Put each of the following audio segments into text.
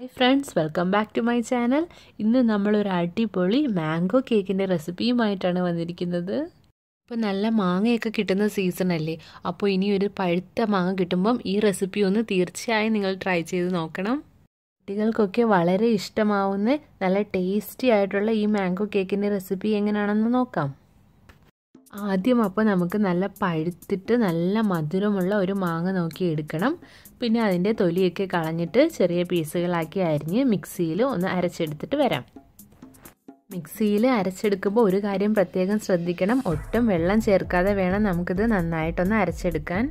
Hi friends welcome back to my channel ഇന്ന് നമ്മളൊരു അടിപൊളി മാംഗോ കേക്കിന്റെ റെസിപ്പിയുമായിട്ടാണ് വന്നിരിക്കുന്നത്. ഇപ്പോൾ നല്ല മാങ്ങയൊക്കെ കിട്ടുന്ന സീസൺ അല്ലേ? അപ്പോൾ ഇനി ഒരു പഴുത്ത മാങ്ങ കിട്ടുമ്പം ഈ റെസിപ്പി ഒന്ന് തീർച്ചയായും നിങ്ങൾ ട്രൈ ചെയ്ത് നോക്കണം. കുട്ടികൾക്കൊക്കെ വളരെ ഇഷ്ടമാവുന്ന നല്ല ടേസ്റ്റി ആയിട്ടുള്ള ഈ മാംഗോ കേക്കിന്റെ റെസിപ്പി എങ്ങനെയാണെന്ന് നോക്കാം. ആദ്യം അപ്പോൾ നമുക്ക് നല്ല പഴുത്തിട്ട് നല്ല മധുരമുള്ള ഒരു മാങ്ങ നോക്കി എടുക്കണം. പിന്നെ അതിന്റെ തൊലിയൊക്കെ കളഞ്ഞിട്ട് ചെറിയ പീസുകളാക്കി അരിഞ്ഞ് മിക്സിയിൽ ഒന്ന് അരച്ചെടുത്തിട്ട് വരാം. മിക്സിയിൽ അരച്ചെടുക്കുമ്പോൾ ഒരു കാര്യം പ്രത്യേകം ശ്രദ്ധിക്കണം. ഒട്ടും വെള്ളം ചേർക്കാതെ വേണം നമുക്കിത് നന്നായിട്ടൊന്ന് അരച്ചെടുക്കാൻ.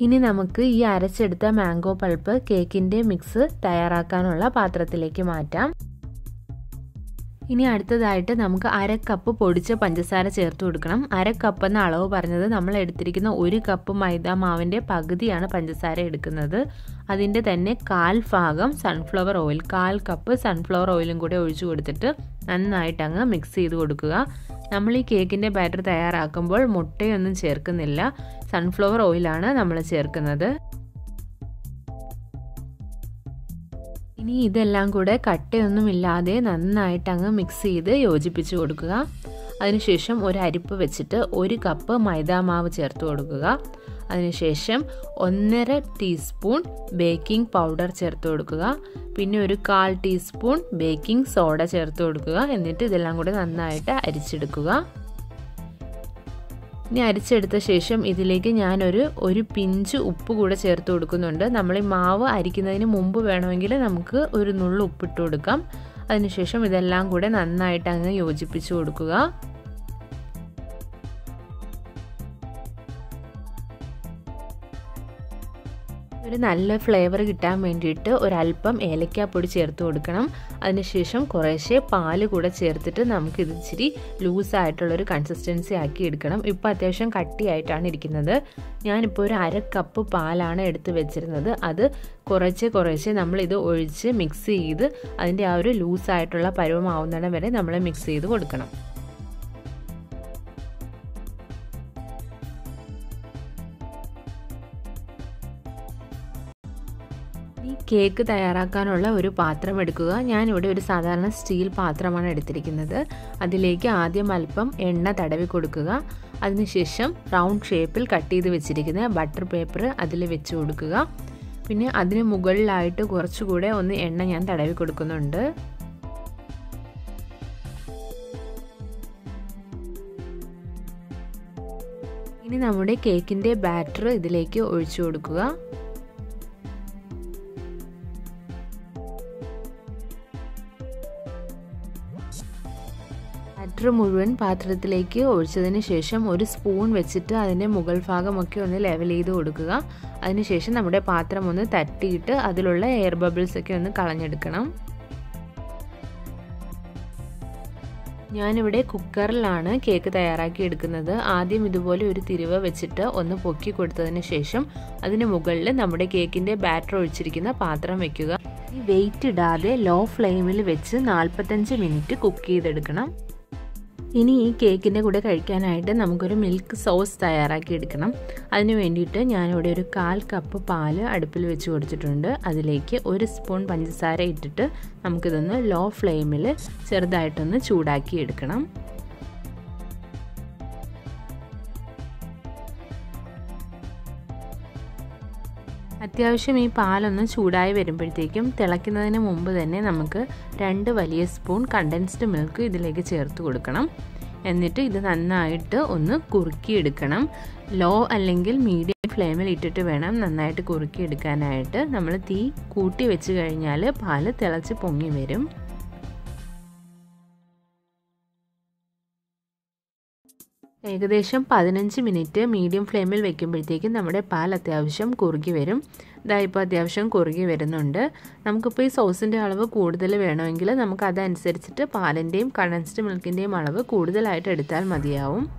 ഇനി നമുക്ക് ഈ അരച്ചെടുത്ത മാംഗോ പൾപ്പ് കേക്കിന്റെ മിക്സ് തയ്യാറാക്കാനുള്ള പാത്രത്തിലേക്ക് മാറ്റാം. ഇനി അടുത്തതായിട്ട് നമുക്ക് അര കപ്പ് പൊടിച്ച പഞ്ചസാര ചേർത്ത് കൊടുക്കണം. അര കപ്പ് എന്ന അളവ് പറഞ്ഞത് നമ്മൾ എടുത്തിരിക്കുന്ന ഒരു കപ്പ് മൈദ മാവിന്റെ പകുതിയാണ് പഞ്ചസാര എടുക്കുന്നത്. അതിന്റെ തന്നെ കാൽ ഭാഗം സൺഫ്ലവർ ഓയിൽ കാൽ കപ്പ് സൺഫ്ലവർ ഓയിലും കൂടെ ഒഴിച്ചു കൊടുത്തിട്ട് നന്നായിട്ട് അങ്ങ് മിക്സ് ചെയ്ത് കൊടുക്കുക. നമ്മൾ ഈ കേക്കിന്റെ ബാറ്റർ തയ്യാറാക്കുമ്പോൾ മുട്ടയൊന്നും ചേർക്കുന്നില്ല. സൺഫ്ലവർ ഓയിലാണ് നമ്മൾ ചേർക്കുന്നത്. ഇനി ഇതെല്ലാം കൂടെ കട്ടയൊന്നുമില്ലാതെ നന്നായിട്ട് അങ്ങ് മിക്സ് ചെയ്ത് യോജിപ്പിച്ച് കൊടുക്കുക. അതിനുശേഷം ഒരു അരിപ്പ് വെച്ചിട്ട് ഒരു കപ്പ് മൈദാമാവ് ചേർത്ത് കൊടുക്കുക. അതിനുശേഷം ഒന്നര ടീസ്പൂൺ ബേക്കിംഗ് പൗഡർ ചേർത്ത് കൊടുക്കുക. പിന്നെ ഒരു കാൽ ടീസ്പൂൺ ബേക്കിംഗ് സോഡ ചേർത്ത് കൊടുക്കുക. എന്നിട്ട് ഇതെല്ലാം കൂടെ നന്നായിട്ട് അരിച്ചെടുക്കുക. ഇനി അരിച്ചെടുത്ത ശേഷം ഇതിലേക്ക് ഞാനൊരു ഒരു പിഞ്ച് ഉപ്പ് കൂടെ ചേർത്ത് കൊടുക്കുന്നുണ്ട്. നമ്മൾ ഈ മാവ് അരിക്കുന്നതിന് മുമ്പ് വേണമെങ്കിൽ നമുക്ക് ഒരു നുള്ളു ഉപ്പിട്ട് കൊടുക്കാം. അതിനുശേഷം ഇതെല്ലാം കൂടെ നന്നായിട്ട് അങ്ങ് യോജിപ്പിച്ച് കൊടുക്കുക. ഒരു നല്ല ഫ്ലേവർ കിട്ടാൻ വേണ്ടിയിട്ട് ഒരല്പം ഏലക്കാപ്പൊടി ചേർത്ത് കൊടുക്കണം. അതിനുശേഷം കുറേശ്ശെ പാൽ കൂടെ ചേർത്തിട്ട് നമുക്ക് നമുക്കിത് ഇച്ചിരി ലൂസായിട്ടുള്ളൊരു കൺസിസ്റ്റൻസി ആക്കി എടുക്കണം. ഇപ്പോൾ അത്യാവശ്യം കട്ടിയായിട്ടാണ് ഇരിക്കുന്നത്. ഞാനിപ്പോൾ ഒരു അര കപ്പ് പാലാണ് എടുത്ത് വെച്ചിരുന്നത്. അത് കുറച്ച് കുറച്ച് നമ്മളിത് ഒഴിച്ച് മിക്സ് ചെയ്ത് അതിന്റെ ആ ഒരു ലൂസായിട്ടുള്ള പരുവമാവുന്നിടം വരെ നമ്മൾ മിക്സ് ചെയ്ത് കൊടുക്കണം. കേക്ക് തയ്യാറാക്കാനുള്ള ഒരു പാത്രം എടുക്കുക. ഞാനിവിടെ ഒരു സാധാരണ സ്റ്റീൽ പാത്രമാണ് എടുത്തിരിക്കുന്നത്. അതിലേക്ക് ആദ്യം അല്പം എണ്ണ തടവി കൊടുക്കുക. അതിനുശേഷം റൗണ്ട് ഷേപ്പിൽ കട്ട് ചെയ്ത് വെച്ചിരിക്കുന്ന ബട്ടർ പേപ്പർ അതിൽ വെച്ച് കൊടുക്കുക. പിന്നെ അതിന് മുകളിലായിട്ട് കുറച്ചുകൂടെ ഒന്ന് എണ്ണ ഞാൻ തടവി കൊടുക്കുന്നുണ്ട്. ഇനി നമ്മുടെ കേക്കിന്റെ ബാറ്റർ ഇതിലേക്ക് ഒഴിച്ചു കൊടുക്കുക. ബാറ്റർ മുഴുവൻ പാത്രത്തിലേക്ക് ഒഴിച്ചതിന് ശേഷം ഒരു സ്പൂൺ വെച്ചിട്ട് അതിന്റെ മുകൾ ഭാഗമൊക്കെ ഒന്ന് ലെവൽ ചെയ്ത് കൊടുക്കുക. അതിനുശേഷം നമ്മുടെ പാത്രം ഒന്ന് തട്ടിയിട്ട് അതിലുള്ള എയർ ബബിൾസ് ഒക്കെ ഒന്ന് കളഞ്ഞെടുക്കണം. ഞാനിവിടെ കുക്കറിലാണ് കേക്ക് തയ്യാറാക്കി എടുക്കുന്നത്. ആദ്യം ഇതുപോലെ ഒരു തിരിവ് വെച്ചിട്ട് ഒന്ന് പൊക്കി കൊടുത്തതിന് ശേഷം അതിന് മുകളിൽ നമ്മുടെ കേക്കിന്റെ ബാറ്റർ ഒഴിച്ചിരിക്കുന്ന പാത്രം വെക്കുക. വെയിറ്റ് ഇടാതെ ലോ ഫ്ലെയിമിൽ വെച്ച് നാൽപ്പത്തഞ്ച് മിനിറ്റ് കുക്ക് ചെയ്തെടുക്കണം. ഇനി ഈ കേക്കിന്റെ കൂടെ കഴിക്കാനായിട്ട് നമുക്കൊരു മിൽക്ക് സോസ് തയ്യാറാക്കി എടുക്കണം. അതിന് വേണ്ടിയിട്ട് ഞാനിവിടെ ഒരു കാൽ കപ്പ് പാൽ അടുപ്പിൽ വെച്ച് കൊടുത്തിട്ടുണ്ട്. അതിലേക്ക് ഒരു സ്പൂൺ പഞ്ചസാര ഇട്ടിട്ട് നമുക്കിതൊന്ന് ലോ ഫ്ലെയിമിൽ ചെറുതായിട്ടൊന്ന് ചൂടാക്കി എടുക്കണം. അത്യാവശ്യം ഈ പാലൊന്ന് ചൂടായി വരുമ്പോഴത്തേക്കും തിളയ്ക്കുന്നതിന് മുമ്പ് തന്നെ നമുക്ക് രണ്ട് വലിയ സ്പൂൺ കണ്ടൻസ്ഡ് മിൽക്ക് ഇതിലേക്ക് ചേർത്ത് കൊടുക്കണം. എന്നിട്ട് ഇത് നന്നായിട്ട് ഒന്ന് കുറുക്കിയെടുക്കണം. ലോ അല്ലെങ്കിൽ മീഡിയം ഫ്ലെയിമിൽ ഇട്ടിട്ട് വേണം നന്നായിട്ട് കുറുക്കിയെടുക്കാനായിട്ട്. നമ്മൾ തീ കൂട്ടി വെച്ച് കഴിഞ്ഞാൽ പാൽ തിളച്ച് പൊങ്ങി വരും. ഏകദേശം പതിനഞ്ച് മിനിറ്റ് മീഡിയം ഫ്ലെയിമിൽ വെക്കുമ്പോഴത്തേക്കും നമ്മുടെ പാൽ അത്യാവശ്യം കുറുകി വരും. ഇതാ ഇപ്പോൾ അത്യാവശ്യം കുറുകി വരുന്നുണ്ട്. നമുക്കിപ്പോൾ ഈ സോസിന്റെ അളവ് കൂടുതൽ വേണമെങ്കിൽ നമുക്ക് അതനുസരിച്ചിട്ട് പാലിന്റെയും കണ്ടൻസ്ഡ് മിൽക്കിന്റെയും അളവ് കൂടുതലായിട്ട് എടുത്താൽ മതിയാവും.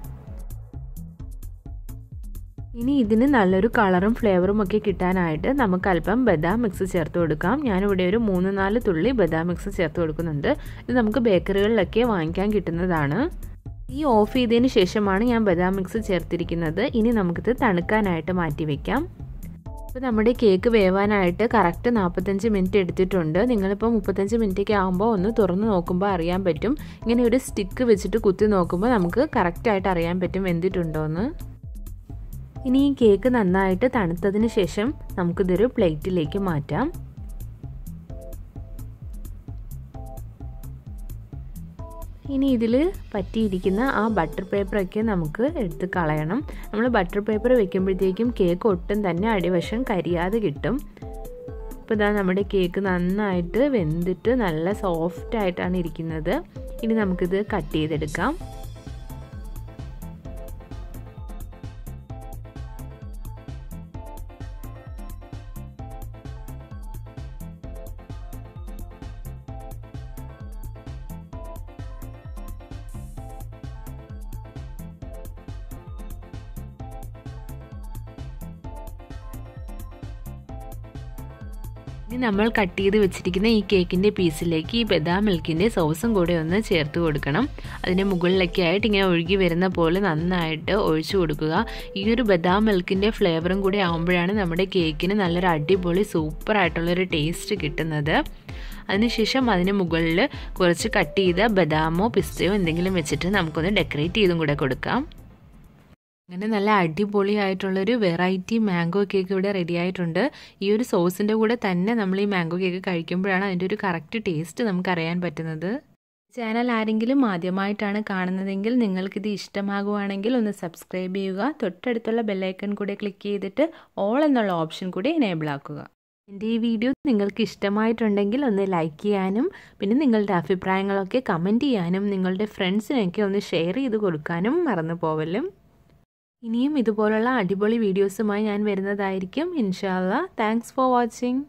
ഇനി ഇതിന് നല്ലൊരു കളറും ഫ്ലേവറും ഒക്കെ കിട്ടാനായിട്ട് നമുക്ക് അല്പം ബദാം മിക്സ് ചേർത്ത് കൊടുക്കാം. ഞാനിവിടെ ഒരു മൂന്ന് നാല് തുള്ളി ബദാം മിക്സ് ചേർത്ത് കൊടുക്കുന്നുണ്ട്. ഇത് നമുക്ക് ബേക്കറികളിലൊക്കെ വാങ്ങിക്കാൻ കിട്ടുന്നതാണ്. ഈ ഓഫ് ചെയ്തതിന് ശേഷമാണ് ഞാൻ ബദാം മിക്സ് ചേർത്തിരിക്കുന്നത്. ഇനി നമുക്കിത് തണുക്കാനായിട്ട് മാറ്റി വയ്ക്കാം അപ്പോൾ നമ്മുടെ കേക്ക് വേവാനായിട്ട് കറക്റ്റ് നാൽപ്പത്തഞ്ച് മിനിറ്റ് എടുത്തിട്ടുണ്ട്. നിങ്ങളിപ്പോൾ മുപ്പത്തഞ്ച് മിനിറ്റൊക്കെ ആകുമ്പോൾ ഒന്ന് തുറന്ന് നോക്കുമ്പോൾ അറിയാൻ പറ്റും. ഇങ്ങനെ ഒരു സ്റ്റിക്ക് വെച്ചിട്ട് കുത്തി നോക്കുമ്പോൾ നമുക്ക് കറക്റ്റായിട്ട് അറിയാൻ പറ്റും വെന്തിട്ടുണ്ടോ എന്ന് ഇനി ഈ കേക്ക് നന്നായിട്ട് തണുത്തതിന് ശേഷം നമുക്കിതൊരു പ്ലേറ്റിലേക്ക് മാറ്റാം. ഇനി ഇതിൽ പറ്റിയിരിക്കുന്ന ആ ബട്ടർ പേപ്പറൊക്കെ നമുക്ക് എടുത്ത് കളയണം. നമ്മൾ ബട്ടർ പേപ്പർ വെക്കുമ്പോഴത്തേക്കും കേക്ക് ഒട്ടും തന്നെ അടിവശം കരിയാതെ കിട്ടും. ഇപ്പോൾ ഇതാ നമ്മുടെ കേക്ക് നന്നായിട്ട് വെന്തിട്ട് നല്ല സോഫ്റ്റ് ആയിട്ടാണ് ഇരിക്കുന്നത്. ഇനി നമുക്കിത് കട്ട് ചെയ്തെടുക്കാം. ഇനി നമ്മൾ കട്ട് ചെയ്ത് വെച്ചിരിക്കുന്ന ഈ കേക്കിന്റെ പീസിലേക്ക് ഈ ബദാം മിൽക്കിന്റെ സോസും കൂടെ ഒന്ന് ചേർത്ത് കൊടുക്കണം. അതിന്റെ മുകളിലൊക്കെ ആയിട്ട് ഇങ്ങനെ ഒഴുകി വരുന്ന പോലെ നന്നായിട്ട് ഒഴിച്ചു കൊടുക്കുക. ഈ ഒരു ബദാം മിൽക്കിന്റെ ഫ്ലേവറും കൂടി ആകുമ്പോഴാണ് നമ്മുടെ കേക്കിന് നല്ലൊരു അടിപൊളി സൂപ്പറായിട്ടുള്ളൊരു ടേസ്റ്റ് കിട്ടുന്നത്. അതിനുശേഷം അതിന് മുകളിൽ കുറച്ച് കട്ട് ചെയ്ത ബദാമോ പിസ്തയോ എന്തെങ്കിലും വെച്ചിട്ട് നമുക്കൊന്ന് ഡെക്കറേറ്റ് ചെയ്തും കൂടെ കൊടുക്കാം. അങ്ങനെ നല്ല അടിപൊളിയായിട്ടുള്ളൊരു വെറൈറ്റി മാംഗോ കേക്ക് ഇവിടെ റെഡി ആയിട്ടുണ്ട്. ഈ ഒരു സോസിന്റെ കൂടെ തന്നെ നമ്മൾ ഈ മാംഗോ കേക്ക് കഴിക്കുമ്പോഴാണ് അതിന്റെ ഒരു കറക്റ്റ് ടേസ്റ്റ് നമുക്ക് അറിയാൻ പറ്റുന്നത്. ചാനൽ ആരെങ്കിലും ആദ്യമായിട്ടാണ് കാണുന്നതെങ്കിൽ നിങ്ങൾക്കിത് ഇഷ്ടമാകുവാണെങ്കിൽ ഒന്ന് സബ്സ്ക്രൈബ് ചെയ്യുക. തൊട്ടടുത്തുള്ള ബെല്ലൈക്കൺ കൂടെ ക്ലിക്ക് ചെയ്തിട്ട് ഓൾ എന്നുള്ള ഓപ്ഷൻ കൂടി എനേബിൾ ആക്കുക. എന്റെ ഈ വീഡിയോ നിങ്ങൾക്ക് ഇഷ്ടമായിട്ടുണ്ടെങ്കിൽ ഒന്ന് ലൈക്ക് ചെയ്യാനും പിന്നെ നിങ്ങളുടെ അഭിപ്രായങ്ങളൊക്കെ കമന്റ് ചെയ്യാനും നിങ്ങളുടെ ഫ്രണ്ട്സിനൊക്കെ ഒന്ന് ഷെയർ ചെയ്ത് കൊടുക്കാനും മറന്നു പോവല്ലും ഇനിയും ഇതുപോലുള്ള അടിപൊളി വീഡിയോസുമായി ഞാൻ വരുന്നതായിരിക്കും. ഇൻഷാല്ല താങ്ക്സ് ഫോർ വാച്ചിങ്